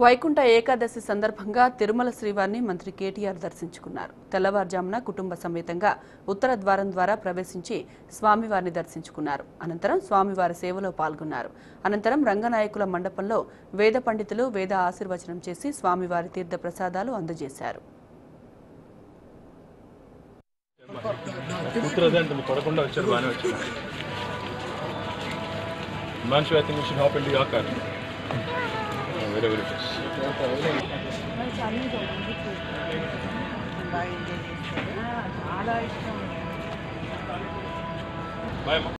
వైకుంఠ ఏకాదశి సందర్భంగా తిరుమల శ్రీవారిని మంత్రి కేటీఆర్ దర్శించుకున్నారు. తెల్లవారుజామున కుటుంబ సమేతంగా ఉత్తర ద్వారం ద్వారా ప్రవేశించి స్వామివారిని దర్శించుకున్నారు. అనంతరం స్వామివారి సేవలో పాల్గొన్నారు. అనంతరం రంగనాయకుల మండపంలో వేద పండితులు వేద ఆశీర్వచనం చేసి స్వామివారి తీర్థ ప్రసాదాలు అందజేశారు మనిషి I think you should hop in very very boy అమ్మా.